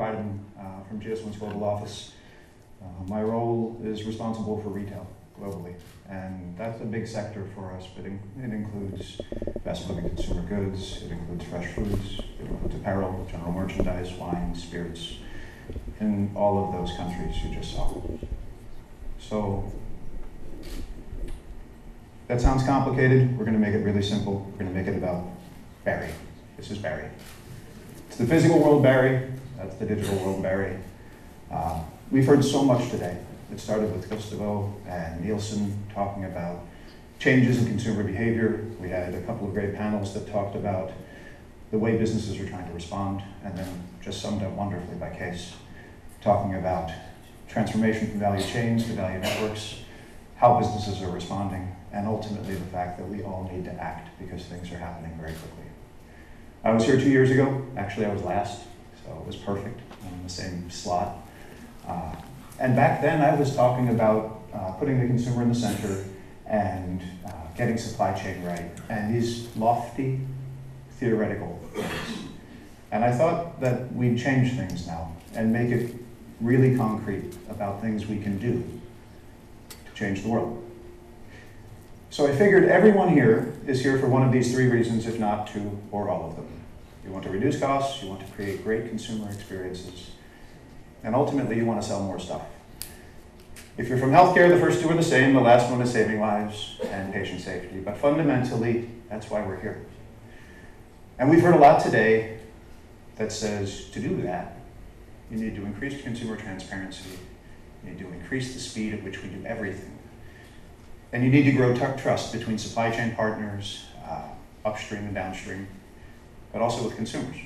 Beideman uh, from GS1's Global Office. Uh, my role is responsible for retail globally, and that's a big sector for us, but in, it includes fast moving consumer goods, it includes fresh foods, it includes apparel, general merchandise, wine, spirits, in all of those countries you just saw. So, that sounds complicated. We're going to make it really simple. We're going to make it about Barry. This is Barry. It's the physical world Barry, that's the digital world Barry. Uh, we've heard so much today. It started with Gustavo and Nielsen talking about changes in consumer behavior. We had a couple of great panels that talked about the way businesses are trying to respond, and then just summed up wonderfully by Case, talking about transformation from value chains to value networks, how businesses are responding, and ultimately the fact that we all need to act because things are happening very quickly. I was here two years ago. Actually, I was last, it was perfect. In the same slot. Uh, and back then, I was talking about uh, putting the consumer in the center and uh, getting supply chain right, and these lofty theoretical things. And I thought that we'd change things now and make it really concrete about things we can do to change the world. So I figured everyone here is here for one of these three reasons, if not two or all of them. You want to reduce costs, you want to create great consumer experiences, and ultimately you want to sell more stuff. If you're from healthcare, the first two are the same, the last one is saving lives and patient safety. But fundamentally, that's why we're here. And we've heard a lot today that says to do that, you need to increase consumer transparency, you need to increase the speed at which we do everything. And you need to grow trust between supply chain partners, uh, upstream and downstream, but also with consumers.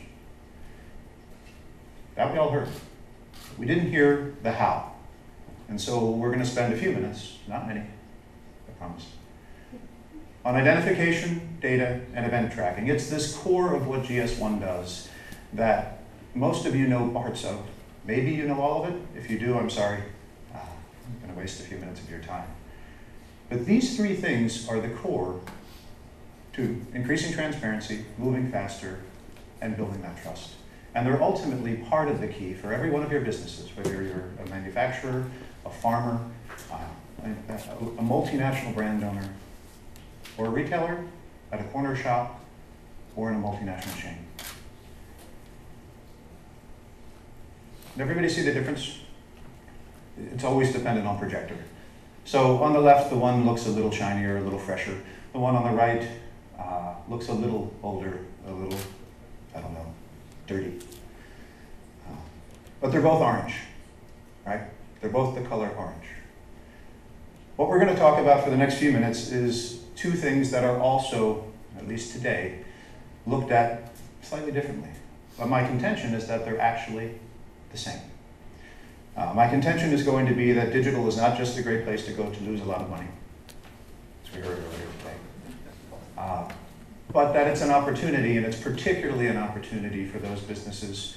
That we all heard. We didn't hear the how. And so we're going to spend a few minutes, not many, I promise, on identification, data, and event tracking. It's this core of what GS1 does that most of you know parts of. Maybe you know all of it. If you do, I'm sorry. Uh, I'm going to waste a few minutes of your time. But these three things are the core to increasing transparency, moving faster, and building that trust. And they're ultimately part of the key for every one of your businesses, whether you're a manufacturer, a farmer, uh, a, a multinational brand owner, or a retailer at a corner shop, or in a multinational chain. Did everybody see the difference? It's always dependent on projector. So on the left, the one looks a little shinier, a little fresher. The one on the right uh, looks a little older, a little, I don't know, dirty. Uh, but they're both orange, right? They're both the color orange. What we're going to talk about for the next few minutes is two things that are also, at least today, looked at slightly differently. But my contention is that they're actually the same. Uh, my contention is going to be that digital is not just a great place to go to lose a lot of money, as we heard earlier uh, but that it's an opportunity, and it's particularly an opportunity for those businesses,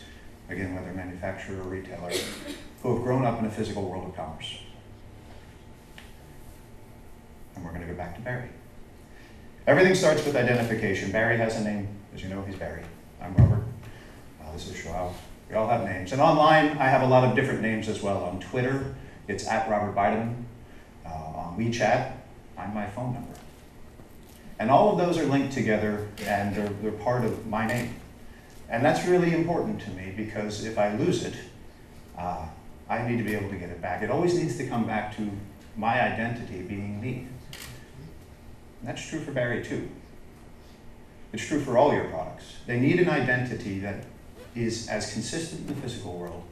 again, whether manufacturer or retailer, who have grown up in a physical world of commerce. And we're going to go back to Barry. Everything starts with identification. Barry has a name. As you know, he's Barry. I'm Robert. Uh, this is Joao. We all have names. And online, I have a lot of different names as well. On Twitter, it's at Robert Beideman. Uh, on WeChat, I'm my phone number. And all of those are linked together and they're, they're part of my name. And that's really important to me because if I lose it, uh, I need to be able to get it back. It always needs to come back to my identity being me. And that's true for Barry too. It's true for all your products. They need an identity that is as consistent in the physical world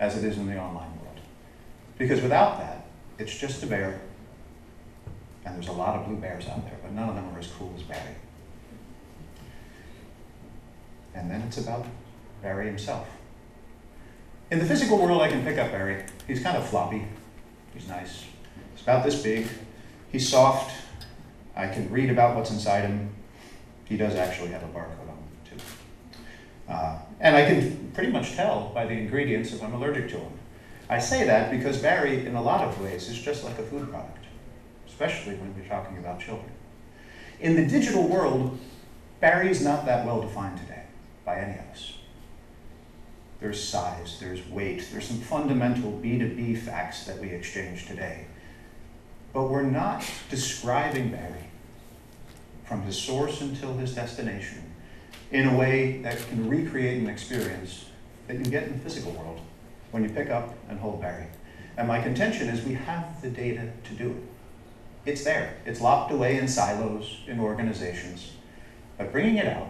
as it is in the online world. Because without that, it's just a bear, and there's a lot of blue bears out there, but none of them are as cool as Barry. And then it's about Barry himself. In the physical world, I can pick up Barry. He's kind of floppy. He's nice. He's about this big. He's soft. I can read about what's inside him. He does actually have a barcode on him, too. Uh, and I can pretty much tell by the ingredients if I'm allergic to them. I say that because Barry, in a lot of ways, is just like a food product, especially when we're talking about children. In the digital world, Barry is not that well defined today by any of us. there's size, there's weight, there's some fundamental B2B facts that we exchange today. But we're not describing Barry from his source until his destination in a way that can recreate an experience that you get in the physical world when you pick up and hold Barry. And my contention is we have the data to do it. It's there. It's locked away in silos in organizations. But bringing it out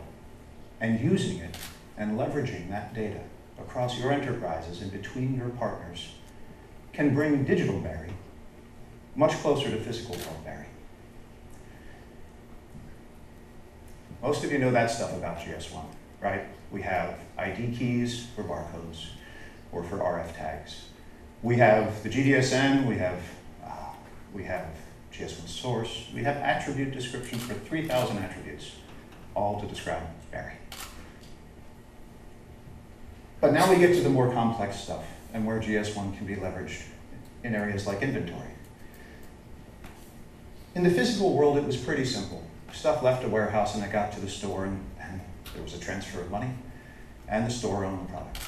and using it and leveraging that data across your enterprises and between your partners can bring digital Barry much closer to physical world Barry. Most of you know that stuff about GS1, right? We have ID keys for barcodes or for RF tags. We have the GDSN, we have, uh, we have GS1 source, we have attribute descriptions for 3,000 attributes, all to describe Barry. But now we get to the more complex stuff and where GS1 can be leveraged in areas like inventory. In the physical world, it was pretty simple. Stuff left a warehouse and it got to the store and, and there was a transfer of money and the store owned the product.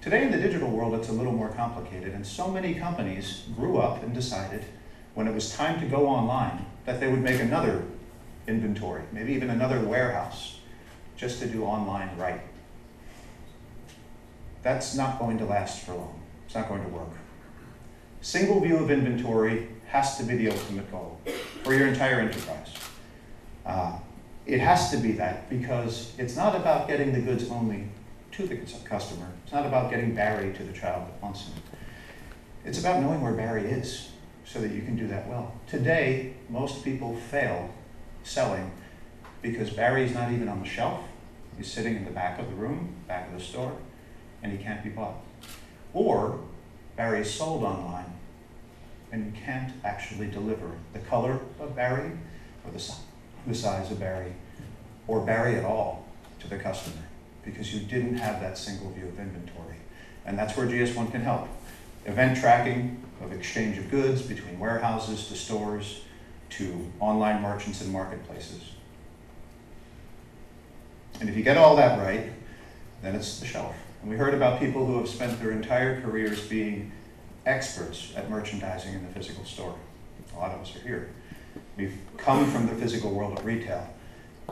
Today in the digital world, it's a little more complicated and so many companies grew up and decided when it was time to go online that they would make another inventory, maybe even another warehouse, just to do online right. That's not going to last for long. It's not going to work. Single view of inventory has to be the ultimate goal for your entire enterprise. Uh, it has to be that because it's not about getting the goods only to the customer. It's not about getting Barry to the child that wants him. It's about knowing where Barry is so that you can do that well. Today, most people fail selling because Barry's not even on the shelf. He's sitting in the back of the room, back of the store, and he can't be bought. Or Barry is sold online and you can't actually deliver the color of Barry or the, the size of Barry or Barry at all to the customer because you didn't have that single view of inventory. And that's where GS1 can help. Event tracking of exchange of goods between warehouses to stores to online merchants and marketplaces. And if you get all that right, then it's the shelf. And we heard about people who have spent their entire careers being experts at merchandising in the physical store. A lot of us are here. We've come from the physical world of retail.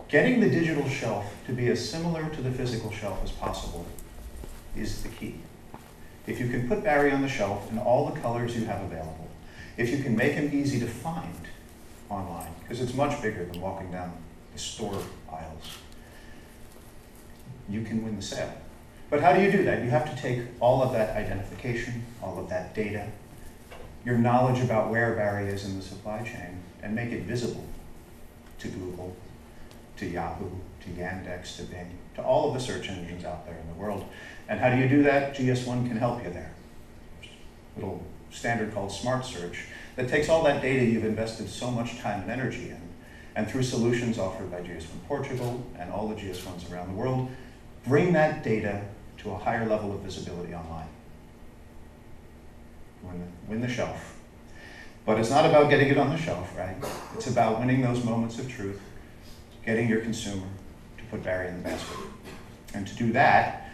Getting the digital shelf to be as similar to the physical shelf as possible is the key. If you can put Barry on the shelf in all the colors you have available, if you can make him easy to find online, because it's much bigger than walking down the store aisles, you can win the sale. But how do you do that? You have to take all of that identification, all of that data, your knowledge about where Barry is in the supply chain, and make it visible to Google, to Yahoo, to Yandex, to Bing, to all of the search engines out there in the world. And how do you do that? GS1 can help you there. Little standard called Smart Search that takes all that data you've invested so much time and energy in, and through solutions offered by GS1 Portugal and all the GS1s around the world, bring that data to a higher level of visibility online. Win the, win the shelf. But it's not about getting it on the shelf, right? It's about winning those moments of truth, getting your consumer put Barry in the basket. And to do that,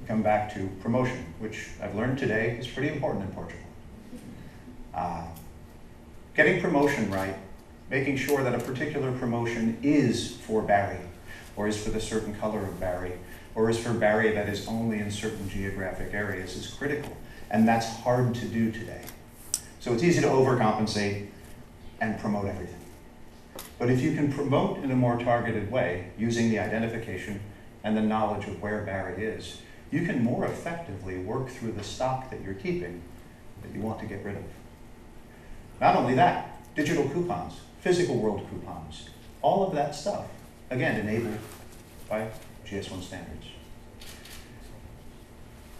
we come back to promotion, which I've learned today is pretty important in Portugal. Uh, getting promotion right, making sure that a particular promotion is for Barry, or is for the certain color of Barry, or is for Barry that is only in certain geographic areas is critical. And that's hard to do today. So it's easy to overcompensate and promote everything. But if you can promote in a more targeted way, using the identification and the knowledge of where Barry is, you can more effectively work through the stock that you're keeping that you want to get rid of. Not only that, digital coupons, physical world coupons, all of that stuff, again, enabled by GS1 standards.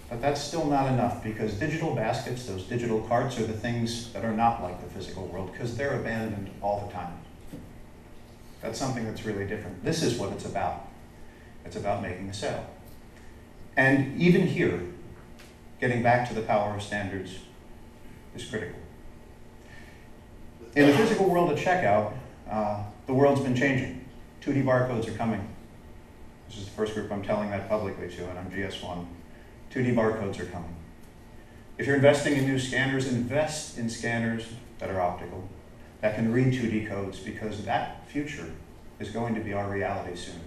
But that's still not enough because digital baskets, those digital carts, are the things that are not like the physical world because they're abandoned all the time. That's something that's really different. This is what it's about. It's about making a sale. And even here, getting back to the power of standards is critical. In the physical world at checkout, uh, the world's been changing. 2D barcodes are coming. This is the first group I'm telling that publicly to, and I'm GS1. 2D barcodes are coming. If you're investing in new scanners, invest in scanners that are optical, that can read 2D codes, because that future is going to be our reality soon.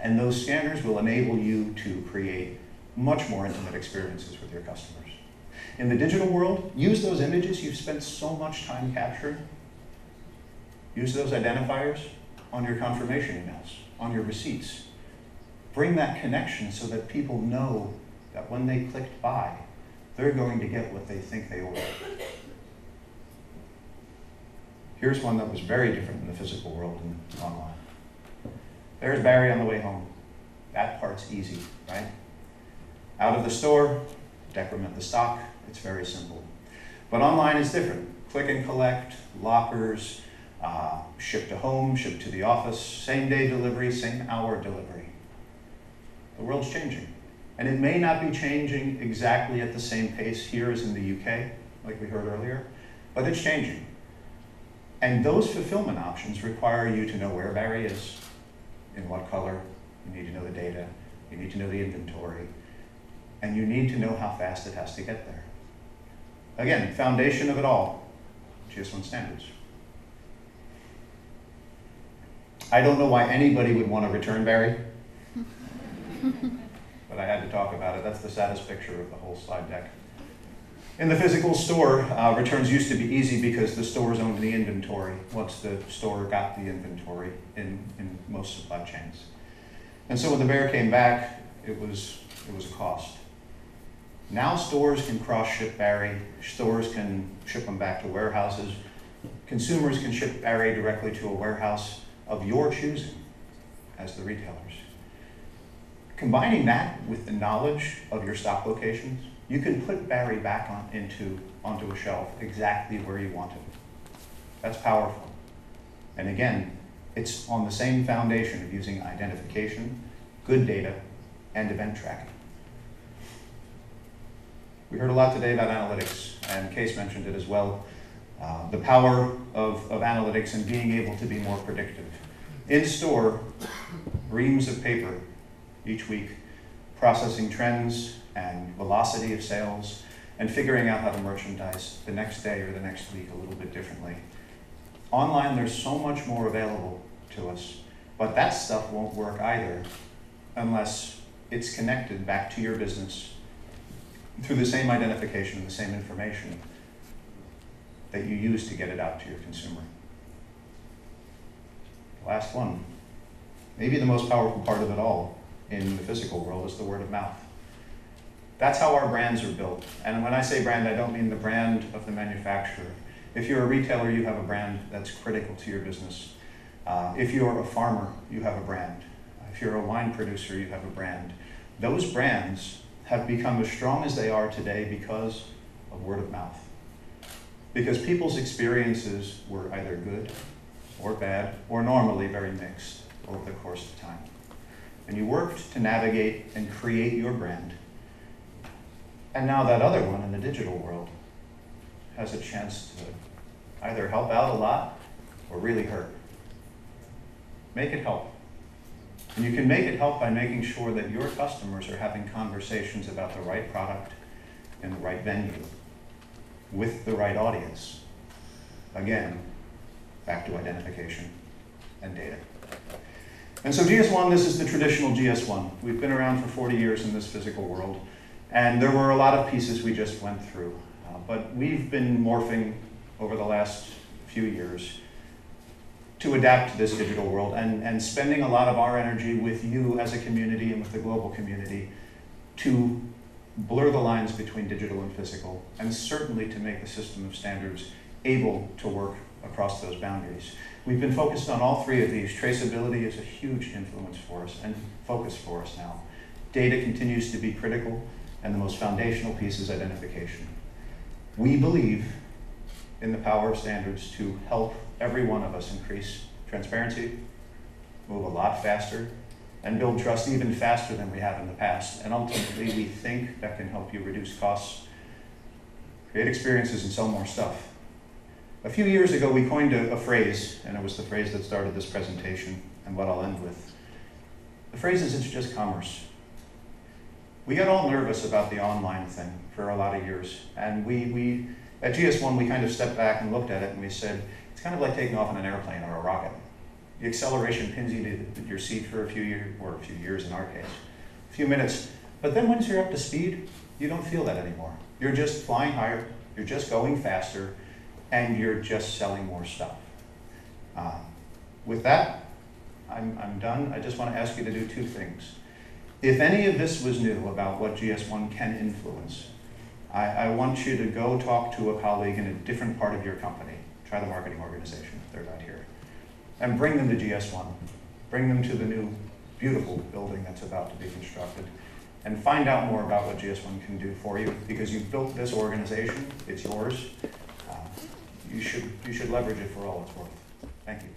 And those scanners will enable you to create much more intimate experiences with your customers. In the digital world, use those images you've spent so much time capturing. Use those identifiers on your confirmation emails, on your receipts. Bring that connection so that people know that when they clicked buy, they're going to get what they think they ordered. Here's one that was very different in the physical world and online. There's Barry on the way home. That part's easy, right? Out of the store, decrement the stock, it's very simple. But online is different. Click and collect, lockers, uh, ship to home, ship to the office, same day delivery, same hour delivery. The world's changing. And it may not be changing exactly at the same pace here as in the UK, like we heard earlier, but it's changing. And those fulfillment options require you to know where Barry is, in what color, you need to know the data, you need to know the inventory, and you need to know how fast it has to get there. Again, foundation of it all, GS1 standards. I don't know why anybody would want to return Barry but I had to talk about it. That's the saddest picture of the whole slide deck. In the physical store, uh, returns used to be easy because the stores owned the inventory once the store got the inventory in, in most supply chains. And so when the bear came back, it was, it was a cost. Now stores can cross-ship Barry, stores can ship them back to warehouses, consumers can ship Barry directly to a warehouse of your choosing as the retailers. Combining that with the knowledge of your stock locations, you can put Barry back on, into, onto a shelf exactly where you want it. That's powerful. And again, it's on the same foundation of using identification, good data, and event tracking. We heard a lot today about analytics, and Case mentioned it as well. Uh, the power of, of analytics and being able to be more predictive. In store, reams of paper each week, processing trends and velocity of sales, and figuring out how to merchandise the next day or the next week a little bit differently. Online, there's so much more available to us, but that stuff won't work either unless it's connected back to your business through the same identification, and the same information that you use to get it out to your consumer. Last one, maybe the most powerful part of it all in the physical world is the word of mouth. That's how our brands are built. And when I say brand, I don't mean the brand of the manufacturer. If you're a retailer, you have a brand that's critical to your business. Uh, if you're a farmer, you have a brand. If you're a wine producer, you have a brand. Those brands have become as strong as they are today because of word of mouth. Because people's experiences were either good or bad, or normally very mixed over the course of time and you worked to navigate and create your brand. And now that other one in the digital world has a chance to either help out a lot or really hurt. Make it help. And you can make it help by making sure that your customers are having conversations about the right product in the right venue with the right audience. Again, back to identification and data. And so GS1, this is the traditional GS1. We've been around for 40 years in this physical world, and there were a lot of pieces we just went through. Uh, but we've been morphing over the last few years to adapt to this digital world and, and spending a lot of our energy with you as a community and with the global community to blur the lines between digital and physical, and certainly to make the system of standards able to work across those boundaries. We've been focused on all three of these. Traceability is a huge influence for us and focus for us now. Data continues to be critical, and the most foundational piece is identification. We believe in the power of standards to help every one of us increase transparency, move a lot faster, and build trust even faster than we have in the past. And ultimately, we think that can help you reduce costs, create experiences, and sell more stuff. A few years ago, we coined a, a, phrase, and it was the phrase that started this presentation and what I'll end with. The phrase is it's just commerce. We got all nervous about the online thing for a lot of years. And we, we at GS1, we kind of stepped back and looked at it and we said, it's kind of like taking off in an airplane or a rocket. The acceleration pins you to your seat for a few years, or a few years in our case, a few minutes. But then once you're up to speed, you don't feel that anymore. You're just flying higher, you're just going faster, and you're just selling more stuff. Uh, with that, I'm, I'm done. I just want to ask you to do two things. If any of this was new about what GS1 can influence, I, I want you to go talk to a colleague in a different part of your company. Try the marketing organization if they're not here. And bring them to GS1. Bring them to the new, beautiful building that's about to be constructed. And find out more about what GS1 can do for you because you've built this organization, it's yours. You, should, you should leverage it for all it's worth. Thank you.